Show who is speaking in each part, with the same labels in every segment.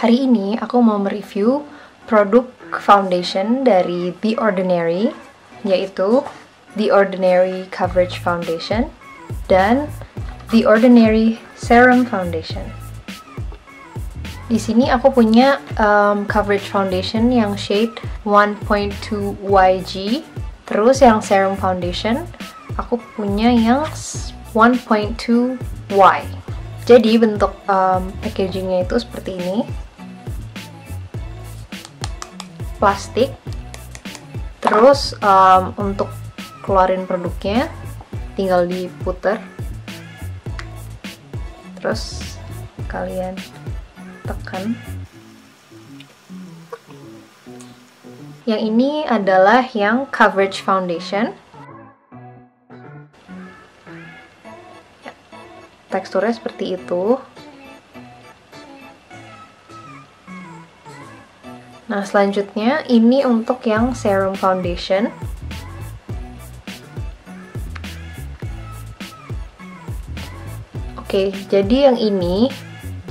Speaker 1: Hari ini aku mau mereview produk foundation dari The Ordinary, yaitu The Ordinary Coverage Foundation dan The Ordinary Serum Foundation. Di sini aku punya um, coverage foundation yang shade 1.2 YG, terus yang serum foundation aku punya yang 1.2 Y. Jadi bentuk um, packagingnya itu seperti ini plastik. Terus um, untuk keluarin produknya tinggal diputer. Terus kalian tekan. Yang ini adalah yang coverage foundation. Teksturnya seperti itu Nah, selanjutnya ini untuk yang serum foundation. Oke, jadi yang ini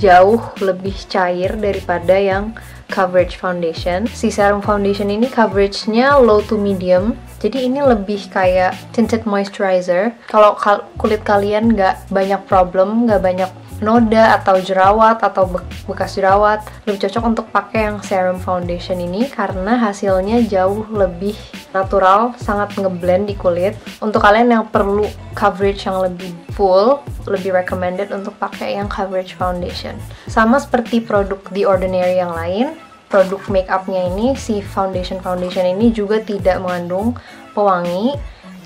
Speaker 1: jauh lebih cair daripada yang coverage foundation. Si serum foundation ini coveragenya low to medium. Jadi ini lebih kayak tinted moisturizer. Kalau kulit kalian nggak banyak problem, nggak banyak noda atau jerawat atau bekas jerawat lebih cocok untuk pakai yang serum foundation ini karena hasilnya jauh lebih natural sangat ngeblend di kulit. Untuk kalian yang perlu coverage yang lebih full lebih recommended untuk pakai yang coverage foundation. Sama seperti produk The Ordinary yang lain produk makeupnya ini si foundation foundation ini juga tidak mengandung pewangi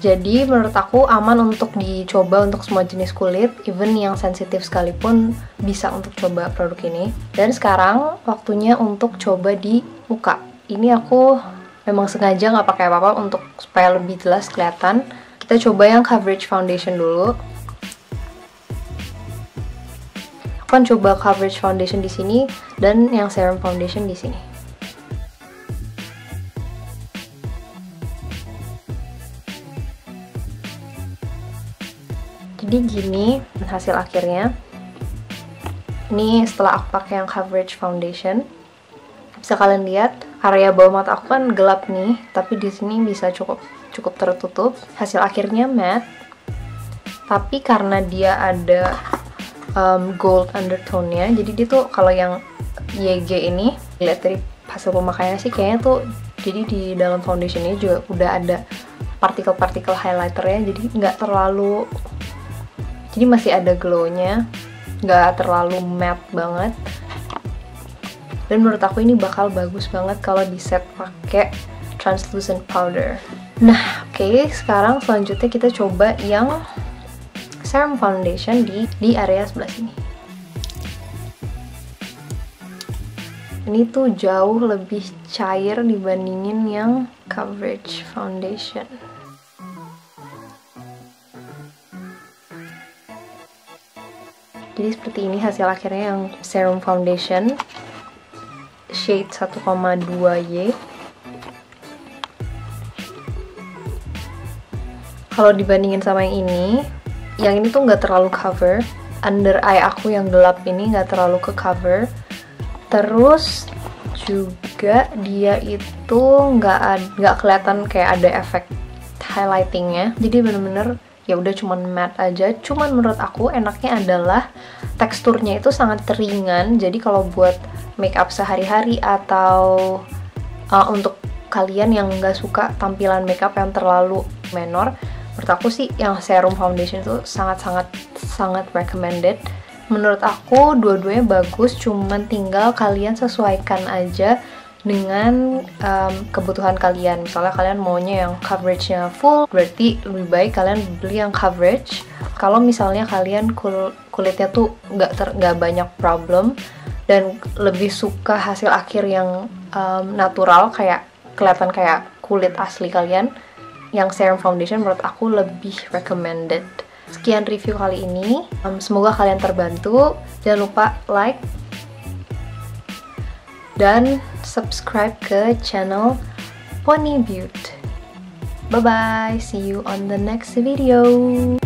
Speaker 1: jadi menurut aku aman untuk dicoba untuk semua jenis kulit, even yang sensitif sekalipun bisa untuk coba produk ini. Dan sekarang waktunya untuk coba di muka. Ini aku memang sengaja nggak pakai apa-apa untuk supaya lebih jelas kelihatan. Kita coba yang coverage foundation dulu. Aku akan coba coverage foundation di sini dan yang serum foundation di sini. Jadi gini hasil akhirnya. Ini setelah aku pakai yang coverage foundation. Bisa kalian lihat area bawah mata aku kan gelap nih tapi di sini bisa cukup cukup tertutup. Hasil akhirnya matte. Tapi karena dia ada um, gold undertone-nya jadi dia tuh kalau yang YG ini lihat dari hasil pemakaiannya sih kayaknya tuh jadi di dalam foundation ini juga udah ada partikel-partikel highlighternya jadi nggak terlalu jadi masih ada glownya. Nggak terlalu matte banget. Dan menurut aku ini bakal bagus banget kalau di set pakai translucent powder. Nah oke okay, sekarang selanjutnya kita coba yang serum foundation di di area sebelah sini. Ini tuh jauh lebih cair dibandingin yang coverage foundation jadi seperti ini hasil akhirnya yang serum foundation. Shade 1,2Y kalau dibandingin sama yang ini yang ini tuh nggak terlalu cover. Under eye aku yang gelap ini nggak terlalu ke cover. Terus juga dia itu nggak nggak kelihatan kayak ada efek highlightingnya. Jadi bener-bener ya udah cuman matte aja. Cuman menurut aku enaknya adalah teksturnya itu sangat ringan. Jadi kalau buat makeup sehari-hari atau uh, untuk kalian yang nggak suka tampilan makeup yang terlalu menor menurut aku sih yang serum foundation itu sangat-sangat sangat recommended. Menurut aku dua-duanya bagus cuman tinggal kalian sesuaikan aja dengan um, kebutuhan kalian. Misalnya kalian maunya yang coveragenya full, berarti lebih baik kalian beli yang coverage. Kalau misalnya kalian kul kulitnya tuh nggak nggak banyak problem dan lebih suka hasil akhir yang um, natural kayak kelihatan kayak kulit asli kalian, yang serum foundation menurut aku lebih recommended. Sekian review kali ini. Um, semoga kalian terbantu. Jangan lupa like, dan subscribe ke channel Pony Beauty. Bye bye, see you on the next video.